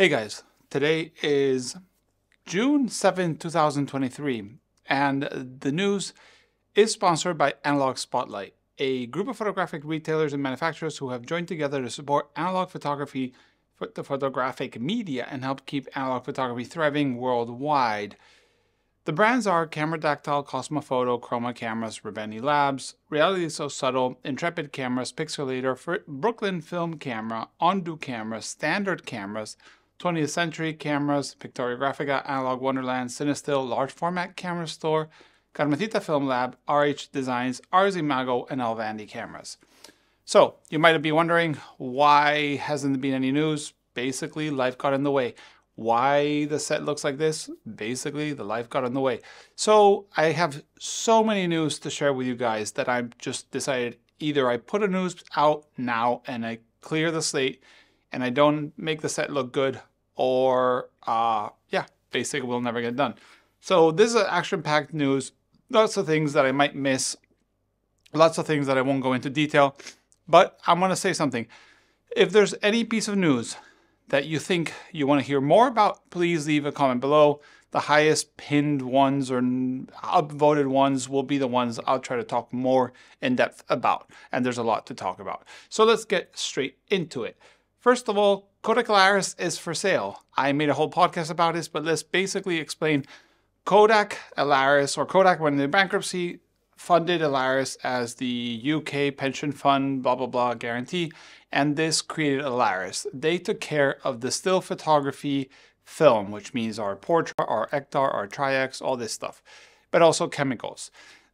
Hey guys, today is June 7, 2023, and the news is sponsored by Analogue Spotlight, a group of photographic retailers and manufacturers who have joined together to support analog photography, the photographic media, and help keep analog photography thriving worldwide. The brands are Cameradactyl, Cosmophoto, Chroma Cameras, Reveni Labs, RealitySoSubtle, Intrepid Cameras, Pixl-latr, Brooklyn Film Camera, Ondu Cameras, Standard Cameras, 20th Century Cameras, Pictoria Graphica, Analogue Wonderland, Cinestill, Large Format Camera Store, Carmencita Film Lab, RH Designs, Imago, and Alvandi Cameras. So, you might be wondering, why hasn't there been any news? Basically, life got in the way. Why the set looks like this? Basically, the life got in the way. So, I have so many news to share with you guys that I've just decided either I put a news out now and I clear the slate and I don't make the set look good or uh, yeah, basically we'll never get done. So this is action-packed news. Lots of things that I might miss. Lots of things that I won't go into detail. But I'm to say something. If there's any piece of news that you think you want to hear more about, please leave a comment below. The highest pinned ones or upvoted ones will be the ones I'll try to talk more in depth about. And there's a lot to talk about. So let's get straight into it. First of all, Kodak Alaris is for sale. I made a whole podcast about this, but let's basically explain Kodak Alaris, or Kodak went into bankruptcy funded Alaris as the UK pension fund, blah, blah, blah, guarantee, and this created Alaris. They took care of the still photography film, which means our Portra, our Ektar, our Tri-X, all this stuff, but also chemicals.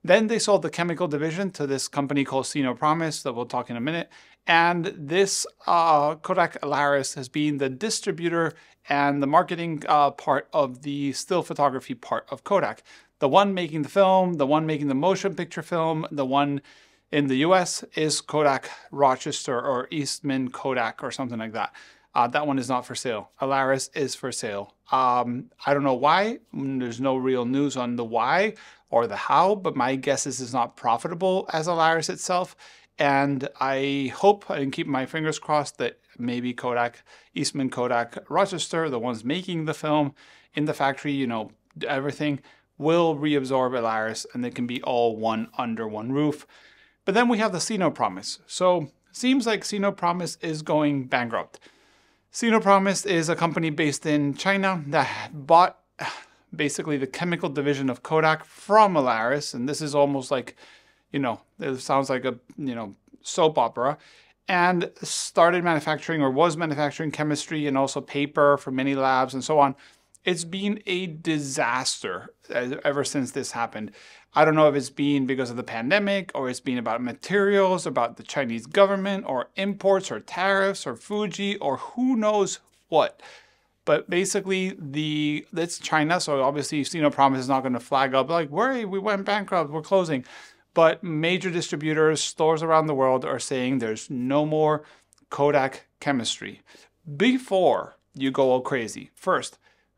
Then they sold the chemical division to this company called Sino Promise that we'll talk in a minute. And this uh, Kodak Alaris has been the distributor and the marketing uh, part of the still photography part of Kodak. The one making the film, the one making the motion picture film, the one in the US is Kodak Rochester or Eastman Kodak or something like that. Uh, that one is not for sale. Alaris is for sale. Um, I don't know why. There's no real news on the why or the how, but my guess is it's not profitable as Alaris itself. And I hope and keep my fingers crossed that maybe Kodak, Eastman Kodak Rochester, the ones making the film in the factory, you know, everything will reabsorb Alaris and they can be all one under one roof. But then we have the Sino Promise. So seems like Sino Promise is going bankrupt. Sino Promise is a company based in China that bought basically the chemical division of Kodak from Alaris, and this is almost like, you know, it sounds like a, you know, soap opera, and started manufacturing or was manufacturing chemistry and also paper for many labs and so on. It's been a disaster ever since this happened. I don't know if it's been because of the pandemic or it's been about materials, about the Chinese government or imports or tariffs or Fuji or who knows what. But basically, the it's China, so obviously Sino Promise is not going to flag up like, worry, we went bankrupt, we're closing. But major distributors, stores around the world are saying there's no more Kodak chemistry. Before you go all crazy, first,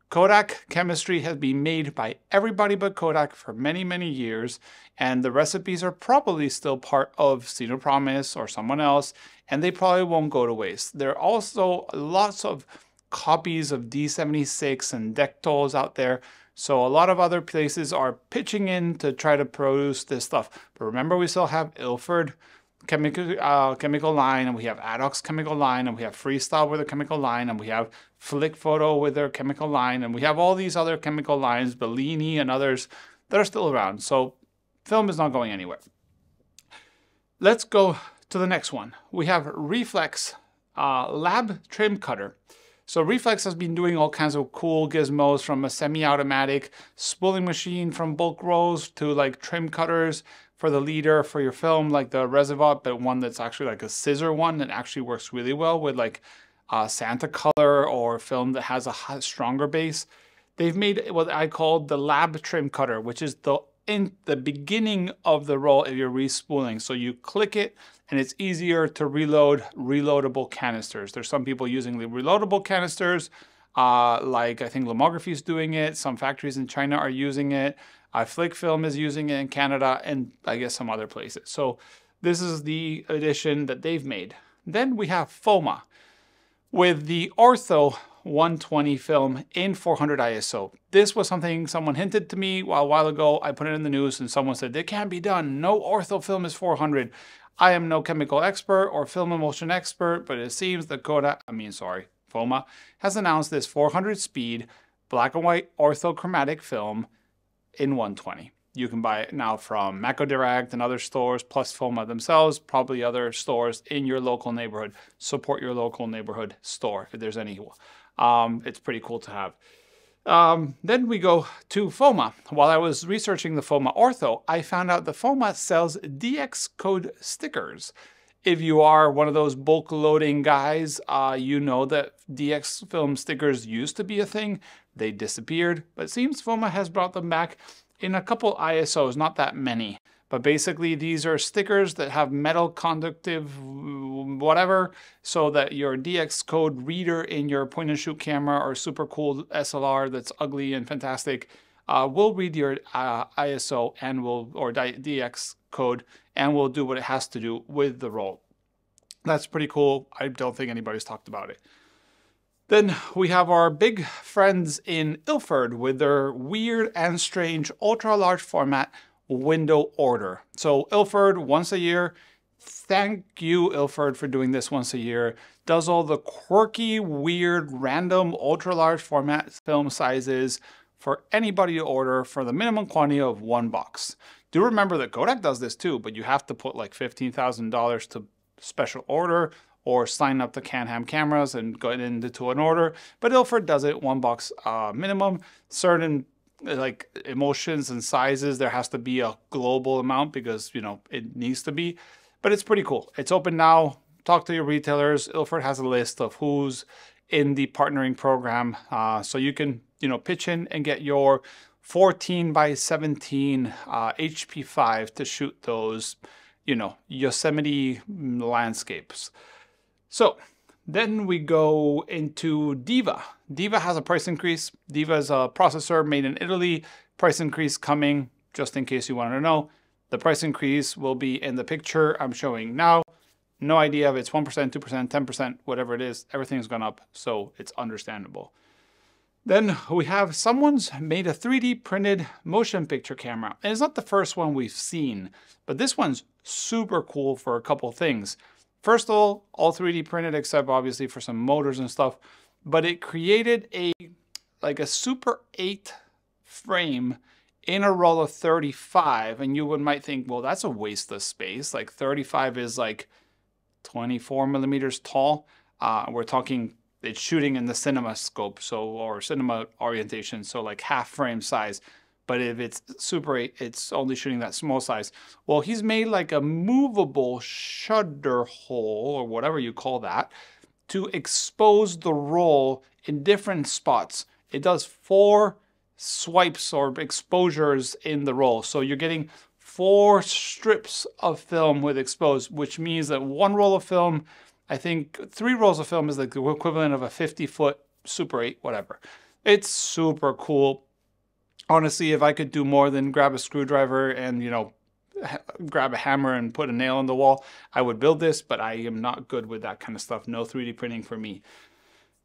Kodak chemistry has been made by everybody but Kodak for many, many years, and the recipes are probably still part of Sino Promise or someone else, and they probably won't go to waste. There are also lots of copies of D76 and Dektols out there, so a lot of other places are pitching in to try to produce this stuff. But remember, we still have Ilford, chemical uh, chemical line, and we have Adox chemical line, and we have Freestyle with a chemical line, and we have Flic Photo with their chemical line, and we have all these other chemical lines, Bellini and others that are still around. So film is not going anywhere. Let's go to the next one. We have Reflex uh, Lab Trim Cutter. So Reflex has been doing all kinds of cool gizmos from a semi-automatic spooling machine from bulk rolls to like trim cutters for the leader for your film, like the Reservoir, but one that's actually like a scissor one that actually works really well with like uh, Santacolor or film that has a stronger base. They've made what I call the lab trim cutter, which is the in the beginning of the roll if you're respooling. So you click it and it's easier to reload reloadable canisters. There's some people using the reloadable canisters, uh, like I think Lomography is doing it. Some factories in China are using it. Uh, Flic Film is using it in Canada and I guess some other places. So this is the edition that they've made. Then we have FOMA with the Ortho 120 film in 400 ISO. This was something someone hinted to me while a while ago. I put it in the news and someone said, it can't be done. No ortho film is 400. I am no chemical expert or film emulsion expert, but it seems that Kodak, I mean, sorry, FOMA, has announced this 400 speed black and white orthochromatic film in 120. You can buy it now from Maco Direct and other stores, plus FOMA themselves, probably other stores in your local neighborhood. Support your local neighborhood store if there's any. Um, it's pretty cool to have. Um, then we go to FOMA. While I was researching the FOMA Ortho, I found out the FOMA sells DX code stickers. If you are one of those bulk loading guys, uh, you know that DX film stickers used to be a thing. They disappeared, but seems FOMA has brought them back in a couple ISOs, not that many. But basically, these are stickers that have metal conductive whatever, so that your DX code reader in your point and shoot camera or super cool SLR that's ugly and fantastic uh, will read your uh, ISO and will or DX code and will do what it has to do with the roll. That's pretty cool. I don't think anybody's talked about it. Then we have our big friends in Ilford with their weird and strange ultra large format window order. So Ilford once a year, thank you Ilford for doing this once a year, does all the quirky, weird, random ultra large format film sizes for anybody to order for the minimum quantity of one box. Do remember that Kodak does this too, but you have to put like $15,000 to special order or sign up the Canham cameras and go into an order. But Ilford does it one box uh, minimum. Certain like emulsions and sizes, there has to be a global amount because you know it needs to be. But it's pretty cool. It's open now. Talk to your retailers. Ilford has a list of who's in the partnering program, uh, so you can you know pitch in and get your 14 by 17 uh, HP5 to shoot those you know Yosemite landscapes. So then we go into Diva. Diva has a price increase. Diva is a processor made in Italy. Price increase coming, just in case you want to know. The price increase will be in the picture I'm showing now. No idea if it's 1%, 2%, 10%, whatever it is. Everything's gone up, so it's understandable. Then we have someone's made a 3D printed motion picture camera. And it's not the first one we've seen, but this one's super cool for a couple things. First of all, all 3D printed except obviously for some motors and stuff, but it created a like a Super 8 frame in a roll of 35 and you would might think, well, that's a waste of space. Like 35 is like 24 millimeters tall. Uh, we're talking it's shooting in the cinema scope, so or cinema orientation, so like half frame size. But if it's Super 8, it's only shooting that small size. Well, he's made like a movable shutter hole, or whatever you call that, to expose the roll in different spots. It does four swipes or exposures in the roll. So you're getting four strips of film with exposed, which means that one roll of film, I think three rolls of film is like the equivalent of a 50 foot Super 8, whatever. It's super cool honestly, if I could do more than grab a screwdriver and, you know, grab a hammer and put a nail in the wall, I would build this, but I am not good with that kind of stuff. No 3D printing for me.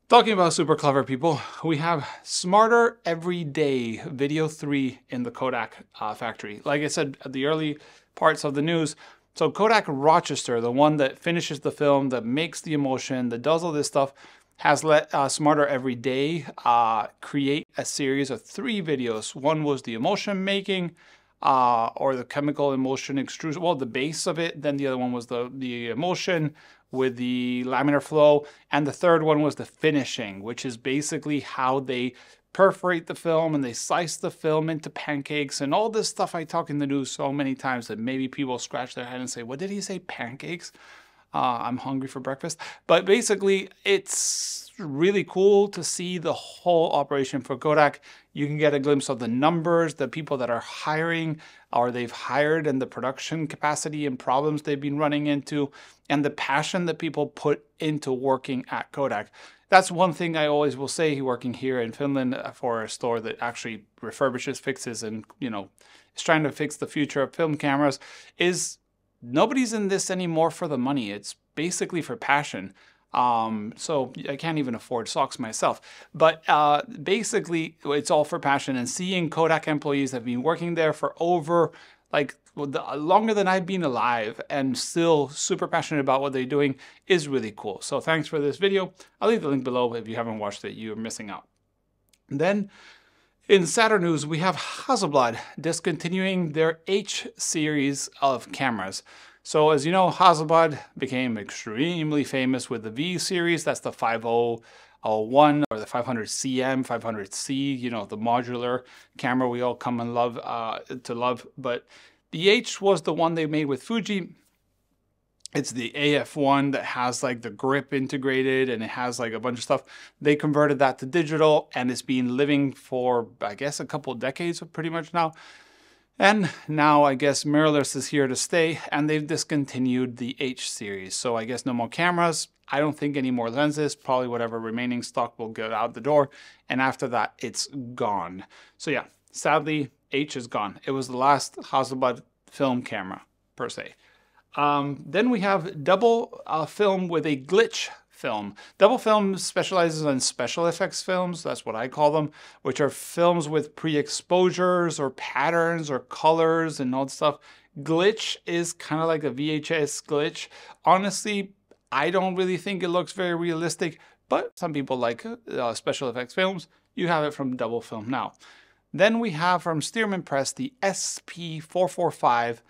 Talking about super clever people, we have Smarter Every Day Video 3 in the Kodak uh, factory. Like I said at the early parts of the news, so Kodak Rochester, the one that finishes the film, that makes the emulsion, that does all this stuff, has let uh, Smarter Every Day uh, create a series of three videos. One was the emulsion making, uh, or the chemical emulsion extrusion, well, the base of it. Then the other one was the, the emulsion with the laminar flow. And the third one was the finishing, which is basically how they perforate the film and they slice the film into pancakes and all this stuff I talk in the news so many times that maybe people scratch their head and say, what did he say, pancakes? Uh, I'm hungry for breakfast. But basically, it's really cool to see the whole operation for Kodak. You can get a glimpse of the numbers, the people that are hiring or they've hired and the production capacity and problems they've been running into and the passion that people put into working at Kodak. That's one thing I always will say working here in Finland uh, for a store that actually refurbishes, fixes and, you know, is trying to fix the future of film cameras is nobody's in this anymore for the money. It's basically for passion. Um, so I can't even afford socks myself. But uh, basically, it's all for passion. And seeing Kodak employees have been working there for over like longer than I've been alive and still super passionate about what they're doing is really cool. So thanks for this video. I'll leave the link below if you haven't watched it, you're missing out. And then in sadder news, we have Hasselblad discontinuing their H series of cameras. So as you know, Hasselblad became extremely famous with the V series. That's the 5001 or the 500CM, 500C, you know, the modular camera we all come and love uh, to love. But the H was the one they made with Fuji. It's the AF1 that has like the grip integrated and it has like a bunch of stuff. They converted that to digital and it's been living for, I guess, a couple decades pretty much now. And now I guess mirrorless is here to stay and they've discontinued the H series. So I guess no more cameras. I don't think any more lenses, probably whatever remaining stock will go out the door. And after that, it's gone. So yeah, sadly, H is gone. It was the last Hasselblad film camera per se. Um, then we have double uh, film with a glitch film. Dubblefilm specializes in special effects films, that's what I call them, which are films with pre-exposures or patterns or colors and all that stuff. Glitch is kind of like a VHS glitch. Honestly, I don't really think it looks very realistic, but some people like uh, special effects films. You have it from Dubblefilm now. Then we have from Stearman Press the SP445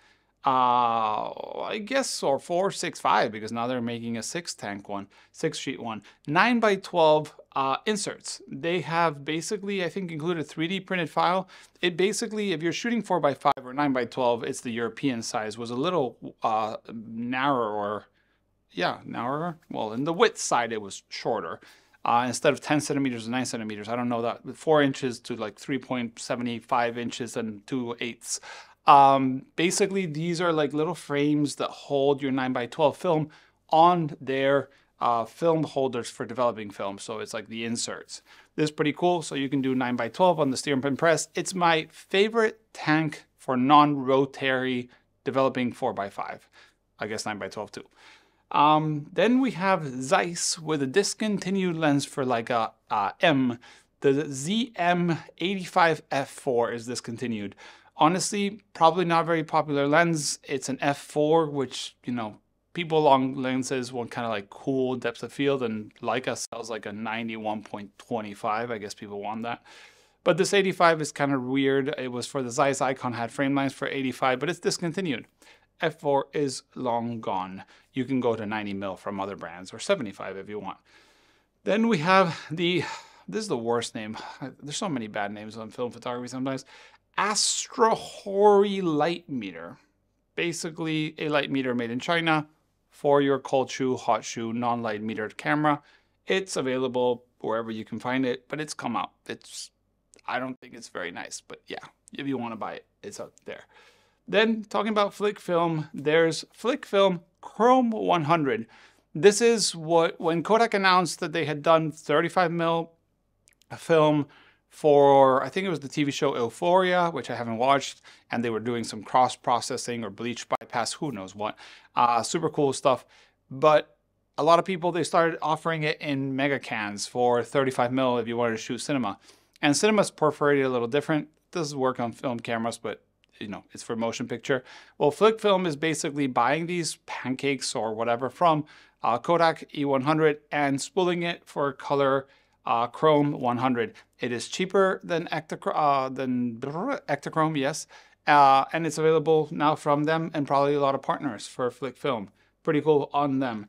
uh, I guess, or 465, because now they're making a six tank one, six sheet one. 9 by 12 uh, inserts. They have basically, I think, included 3D printed file. It basically, if you're shooting 4 by 5 or 9 by 12, it's the European size, was a little uh, narrower. Yeah, narrower. Well, in the width side, it was shorter. Uh, instead of 10 centimeters and 9 centimeters. I don't know that, 4 inches to like 3.75 inches and 2 eighths. Um, basically, these are like little frames that hold your 9 by 12 film on their uh, film holders for developing film. So it's like the inserts. This is pretty cool. So you can do 9 by 12 on the Stearman press. It's my favorite tank for non-rotary developing 4 by 5 I guess 9 by 12 too. Um, then we have Zeiss with a discontinued lens for like a, a M. The ZM85F4 is discontinued. Honestly, probably not very popular lens. It's an f4, which, you know, people long lenses want kind of like cool depth of field and Leica sells like a 91.25. I guess people want that. But this 85 is kind of weird. It was for the Zeiss Icon, had frame lines for 85, but it's discontinued. F4 is long gone. You can go to 90 mil from other brands or 75 if you want. Then we have the, this is the worst name. There's so many bad names on film photography sometimes. AstrHori light meter. Basically a light meter made in China for your cold shoe, hot shoe, non-light metered camera. It's available wherever you can find it, but it's come out. It's, I don't think it's very nice, but yeah, if you want to buy it, it's out there. Then talking about Flic Film, there's Flic Film Chrome 100. This is what, when Kodak announced that they had done 35 mil film for, I think it was the TV show Euphoria, which I haven't watched, and they were doing some cross processing or bleach bypass, who knows what. Uh, super cool stuff. But a lot of people, they started offering it in mega cans for 35 mil if you wanted to shoot cinema. And cinema's perforated a little different. It does work on film cameras, but you know, it's for motion picture. Well, Flic Film is basically buying these pancakes or whatever from uh, Kodak E100 and spooling it for color uh, Chrome 100. It is cheaper than, uh, than Ektachrome, yes, uh, and it's available now from them and probably a lot of partners for Flic Film. Pretty cool on them.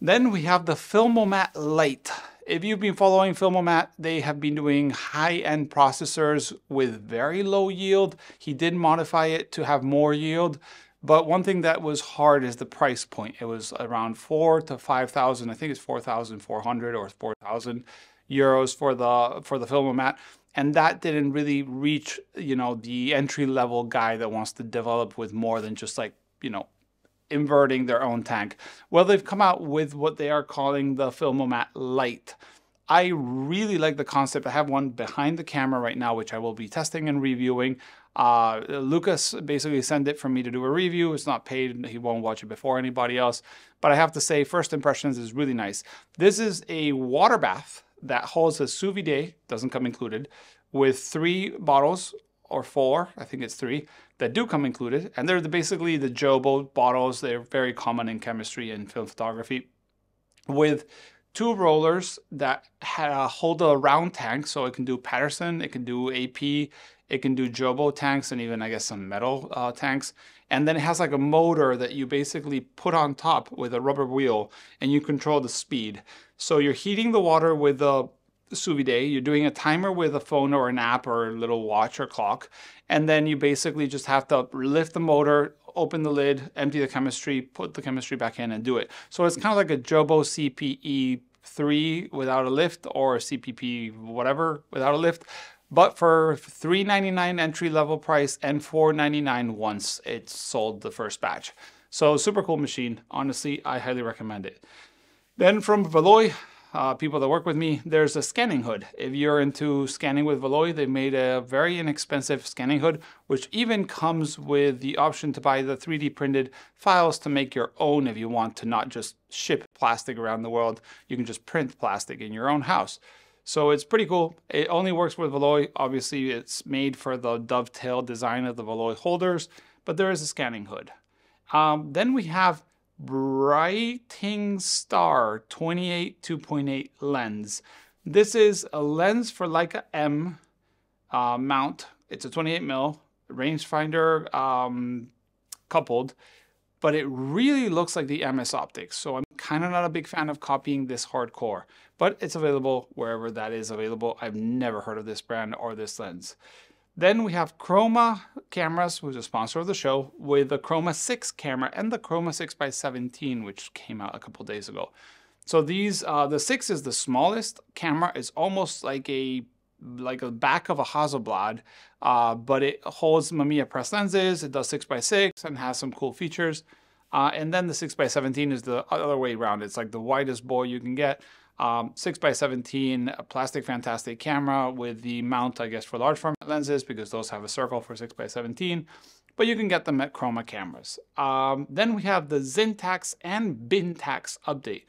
Then we have the Filmomat Lite. If you've been following Filmomat, they have been doing high-end processors with very low yield. He did modify it to have more yield, But one thing that was hard is the price point. It was around four to five thousand. I think it's four thousand four hundred or four thousand euros for the for the Filmomat, and that didn't really reach you know the entry level guy that wants to develop with more than just like you know inverting their own tank. Well, they've come out with what they are calling the Filmomat Lite I really like the concept. I have one behind the camera right now, which I will be testing and reviewing. Uh, Lucas basically sent it for me to do a review. It's not paid. He won't watch it before anybody else. But I have to say, first impressions is really nice. This is a water bath that holds a sous vide, doesn't come included, with three bottles or four, I think it's three, that do come included. And they're the, basically the Jobo bottles. They're very common in chemistry and film photography with two rollers that hold a round tank. So it can do Paterson, it can do AP, it can do Jobo tanks and even I guess some metal uh, tanks. And then it has like a motor that you basically put on top with a rubber wheel and you control the speed. So you're heating the water with a sous vide. You're doing a timer with a phone or an app or a little watch or clock. And then you basically just have to lift the motor, open the lid, empty the chemistry, put the chemistry back in and do it. So it's kind of like a Jobo CPE 3 without a lift or a CPP whatever without a lift. But for $3.99 entry level price and $4.99 once it's sold the first batch. So super cool machine. Honestly, I highly recommend it. Then from Valoi, uh, people that work with me, there's a scanning hood. If you're into scanning with Valoi, they made a very inexpensive scanning hood, which even comes with the option to buy the 3D printed files to make your own if you want to not just ship plastic around the world. You can just print plastic in your own house. So it's pretty cool. It only works with Valoi. Obviously, it's made for the dovetail design of the Valoi holders, but there is a scanning hood. Um, then we have Brightin Star 28 2.8 lens. This is a lens for Leica M uh, mount. It's a 28 mil rangefinder um, coupled, but it really looks like the MS optics. So I'm kind of not a big fan of copying this hardcore, but it's available wherever that is available. I've never heard of this brand or this lens. Then we have Chroma Cameras, who's a sponsor of the show, with the Chroma 6 camera and the Chroma 6x17, which came out a couple days ago. So these, uh, the 6 is the smallest camera. It's almost like a like a back of a Hasselblad, uh, but it holds Mamiya press lenses. It does 6x6 and has some cool features. Uh, and then the 6x17 is the other way around. It's like the widest boy you can get. Um, 6x17 plastic fantastic camera with the mount, I guess, for large format lenses because those have a circle for 6x17, but you can get them at Chroma cameras. Um, then we have the Xintax and Bintax update.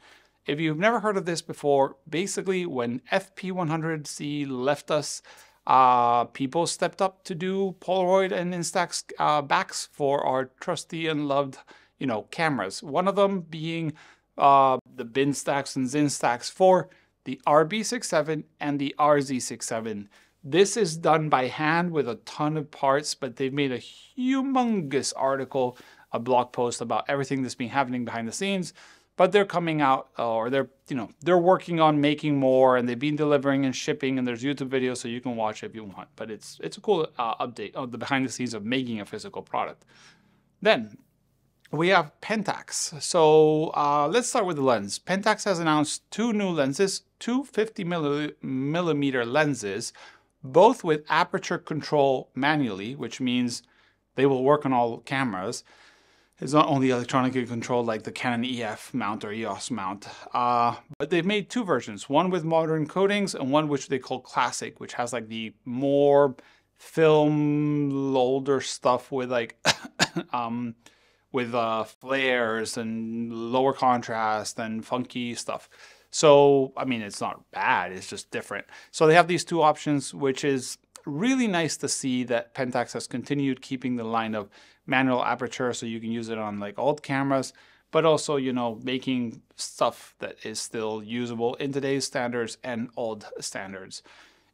If you've never heard of this before, basically when FP100C left us, uh, people stepped up to do Polaroid and Instax uh, backs for our trusty and loved, you know, cameras. One of them being uh, the Binstax and Xinstax for the RB67 and the RZ67. This is done by hand with a ton of parts, but they've made a humongous article, a blog post about everything that's been happening behind the scenes. But they're coming out, uh, or they're you know they're working on making more, and they've been delivering and shipping, and there's YouTube videos so you can watch if you want. But it's it's a cool uh, update of the behind the scenes of making a physical product. Then we have Pentax. So uh, let's start with the lens. Pentax has announced two new lenses, two 50 millimeter lenses, both with aperture control manually, which means they will work on all cameras. It's not only electronically controlled like the Canon EF mount or EOS mount, uh, but they've made two versions, one with modern coatings and one which they call classic, which has like the more film older stuff with like um, with uh, flares and lower contrast and funky stuff. So, I mean, it's not bad, it's just different. So they have these two options, which is really nice to see that Pentax has continued keeping the line of manual aperture so you can use it on like old cameras, but also, you know, making stuff that is still usable in today's standards and old standards.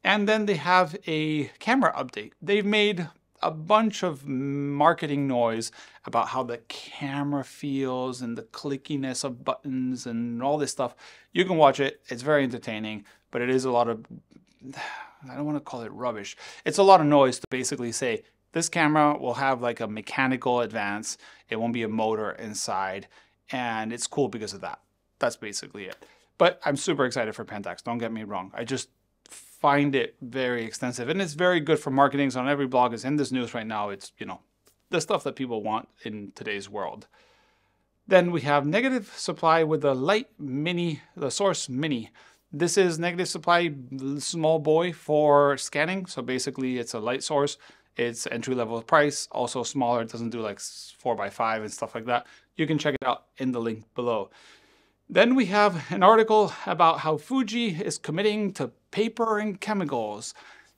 And then they have a camera update. They've made a bunch of marketing noise about how the camera feels and the clickiness of buttons and all this stuff. You can watch it. It's very entertaining, but it is a lot of, I don't want to call it rubbish. It's a lot of noise to basically say This camera will have like a mechanical advance. It won't be a motor inside. And it's cool because of that. That's basically it. But I'm super excited for Pentax. Don't get me wrong. I just find it very extensive and it's very good for marketing. So on every blog is in this news right now. It's, you know, the stuff that people want in today's world. Then we have negative supply with the light mini, the source mini. This is negative supply small boy for scanning. So basically it's a light source. It's entry level price, also smaller. It doesn't do like four by five and stuff like that. You can check it out in the link below. Then we have an article about how Fuji is committing to paper and chemicals.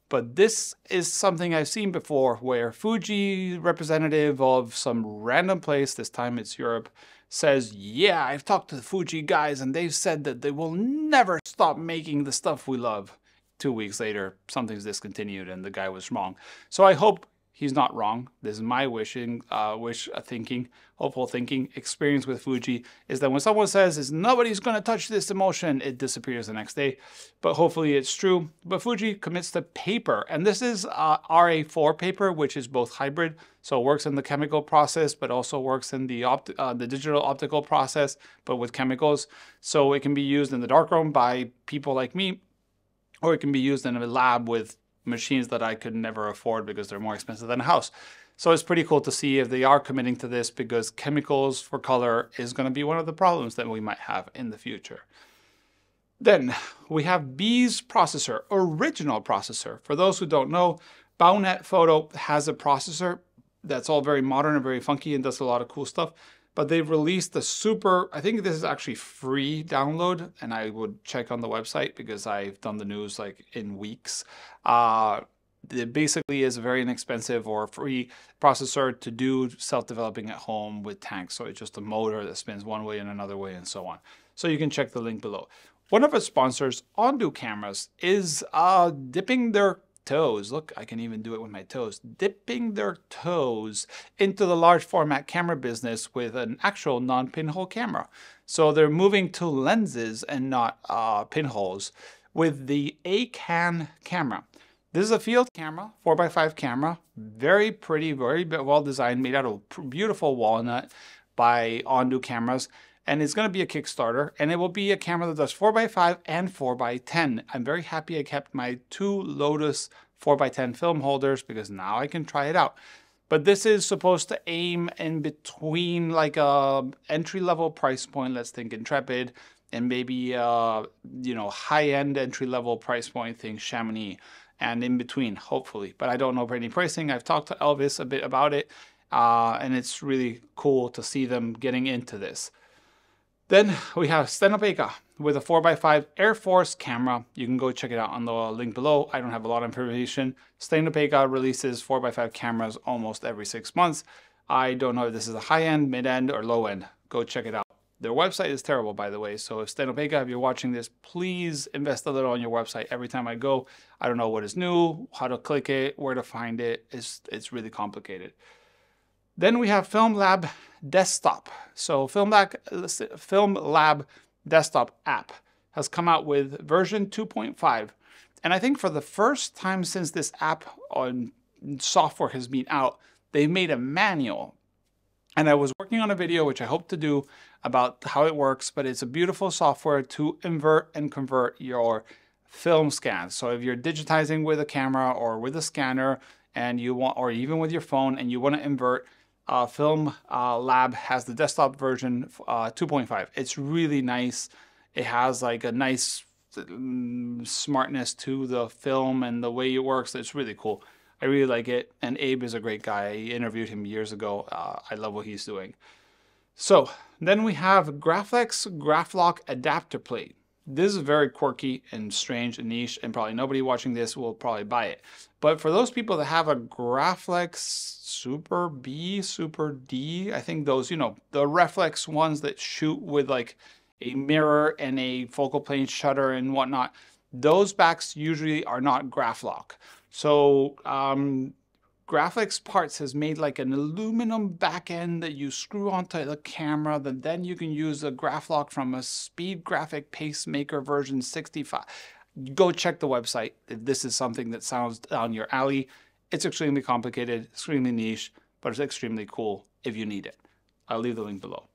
But this is something I've seen before where Fuji representative of some random place, this time it's Europe, says, yeah, I've talked to the Fuji guys and they've said that they will never stop making the stuff we love. Two weeks later, something's discontinued and the guy was wrong. So I hope he's not wrong. This is my wishing, uh, wish uh, thinking, hopeful thinking, experience with Fuji is that when someone says is nobody's going to touch this emulsion, it disappears the next day. But hopefully it's true. But Fuji commits to paper, and this is uh, RA4 paper, which is both hybrid, so it works in the chemical process, but also works in the uh, the digital optical process, but with chemicals. So it can be used in the darkroom by people like me, or it can be used in a lab with machines that I could never afford because they're more expensive than a house. So it's pretty cool to see if they are committing to this because chemicals for color is going to be one of the problems that we might have in the future. Then we have Bee's processor, original processor. For those who don't know, Baunet Photo has a processor that's all very modern and very funky and does a lot of cool stuff but they've released the super, I think this is actually free download, and I would check on the website because I've done the news like in weeks. Uh, it basically is a very inexpensive or free processor to do self-developing at home with tanks. So it's just a motor that spins one way and another way and so on. So you can check the link below. One of our sponsors, Ondu Cameras, is uh, dipping their toes, look, I can even do it with my toes, dipping their toes into the large format camera business with an actual non-pinhole camera. So they're moving to lenses and not uh, pinholes with the ACAN camera. This is a field camera, 4x5 camera, very pretty, very well designed, made out of beautiful walnut by Ondu cameras and it's going to be a Kickstarter, and it will be a camera that does 4x5 and 4x10. I'm very happy I kept my two Lotus 4x10 film holders because now I can try it out. But this is supposed to aim in between like a entry-level price point, let's think Intrepid, and maybe uh, you know high-end entry-level price point thing, Chamonix, and in between, hopefully. But I don't know any pricing. I've talked to Elvis a bit about it, uh, and it's really cool to see them getting into this. Then we have Stenopeka with a 4x5 Air Force camera. You can go check it out on the link below. I don't have a lot of information. Stenopeka releases 4x5 cameras almost every six months. I don't know if this is a high end, mid end, or low end. Go check it out. Their website is terrible, by the way. So if Stenopeka, if you're watching this, please invest a little on your website. Every time I go, I don't know what is new, how to click it, where to find it. It's, it's really complicated. Then we have Film Lab Desktop. So Film Lab, Film Lab Desktop app has come out with version 2.5. And I think for the first time since this app on software has been out, they made a manual. And I was working on a video, which I hope to do, about how it works, but it's a beautiful software to invert and convert your film scans. So if you're digitizing with a camera or with a scanner and you want, or even with your phone and you want to invert, uh, Film uh, Lab has the desktop version uh, 2.5. It's really nice. It has like a nice um, smartness to the film and the way it works. It's really cool. I really like it. And Abe is a great guy. I interviewed him years ago. Uh, I love what he's doing. So then we have Graflex Graflok adapter plate. This is very quirky and strange and niche, and probably nobody watching this will probably buy it. But for those people that have a Graflex Super B, Super D, I think those, you know, the reflex ones that shoot with like a mirror and a focal plane shutter and whatnot, those backs usually are not Graflok. So um, Graflex Parts has made like an aluminum back end that you screw onto the camera that then you can use a Graflok from a Speed Graphic Pacemaker version 65. Go check the website if this is something that sounds down your alley. It's extremely complicated, extremely niche, but it's extremely cool if you need it. I'll leave the link below.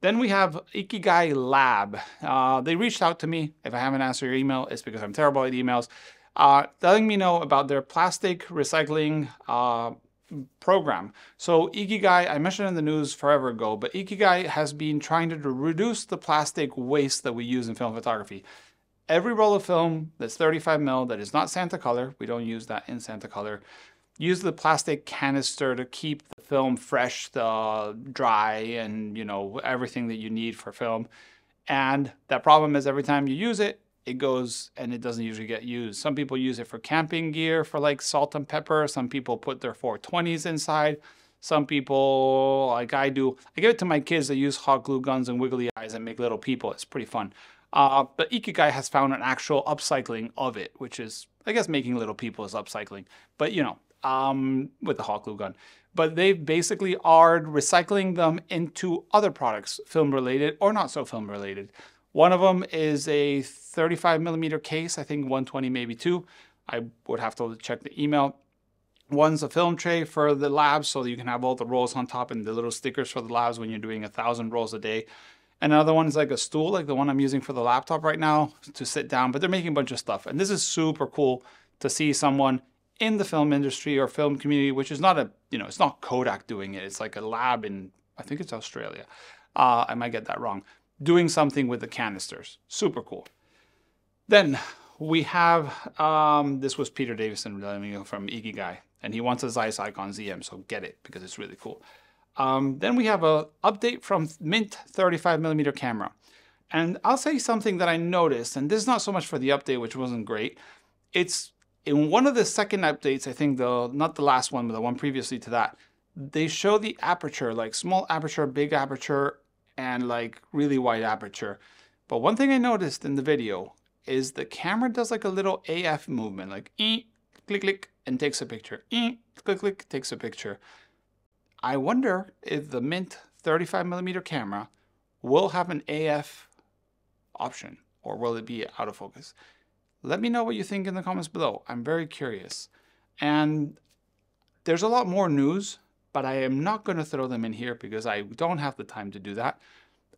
Then we have Ikigai Lab. Uh, they reached out to me. If I haven't answered your email, it's because I'm terrible at emails. Uh, telling me know about their plastic recycling uh, program. So Ikigai, I mentioned in the news forever ago, but Ikigai has been trying to reduce the plastic waste that we use in film photography. Every roll of film that's 35 mil that is not Santacolor, we don't use that in Santacolor, use the plastic canister to keep the film fresh, uh, dry, and you know everything that you need for film. And that problem is every time you use it, it goes and it doesn't usually get used. Some people use it for camping gear for like salt and pepper. Some people put their 420s inside. Some people, like I do, I give it to my kids that use hot glue guns and wiggly eyes and make little people. It's pretty fun. Uh, but Ikigai has found an actual upcycling of it, which is, I guess, making little people is upcycling. But you know, um, with the hot glue gun. But they basically are recycling them into other products, film related or not so film related. One of them is a 35 millimeter case, I think 120, maybe two. I would have to check the email. One's a film tray for the labs so you can have all the rolls on top and the little stickers for the labs when you're doing a thousand rolls a day. And another one is like a stool, like the one I'm using for the laptop right now to sit down, but they're making a bunch of stuff. And this is super cool to see someone in the film industry or film community, which is not a, you know, it's not Kodak doing it. It's like a lab in, I think it's Australia. Uh, I might get that wrong. Doing something with the canisters. Super cool. Then we have, um, this was Peter Davison from Ikigai, and he wants a Zeiss Icon ZM, so get it because it's really cool. Um, then we have a update from Mint 35mm camera. And I'll say something that I noticed, and this is not so much for the update, which wasn't great. It's in one of the second updates, I think the not the last one, but the one previously to that, they show the aperture, like small aperture, big aperture, and like really wide aperture. But one thing I noticed in the video is the camera does like a little AF movement, like click, click, and takes a picture. Click, click, takes a picture. I wonder if the Mint 35 millimeter camera will have an AF option, or will it be out of focus? Let me know what you think in the comments below. I'm very curious. And there's a lot more news, but I am not going to throw them in here because I don't have the time to do that.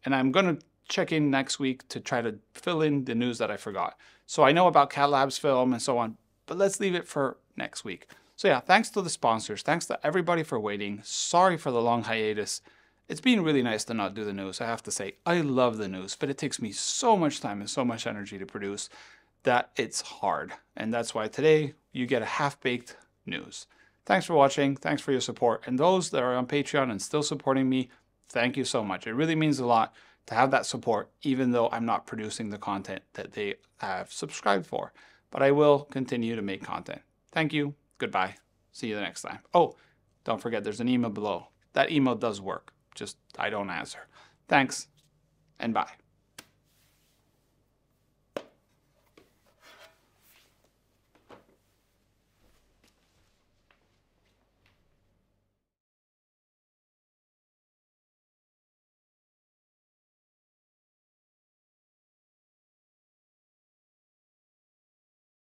And I'm going to check in next week to try to fill in the news that I forgot. So I know about Cat Labs film and so on, but let's leave it for next week. So yeah, thanks to the sponsors. Thanks to everybody for waiting. Sorry for the long hiatus. It's been really nice to not do the news. I have to say, I love the news, but it takes me so much time and so much energy to produce that it's hard. And that's why today you get a half-baked news. Thanks for watching. Thanks for your support. And those that are on Patreon and still supporting me, thank you so much. It really means a lot to have that support, even though I'm not producing the content that they have subscribed for. But I will continue to make content. Thank you. Goodbye. See you the next time. Oh, don't forget there's an email below. That email does work. Just I don't answer. Thanks and bye.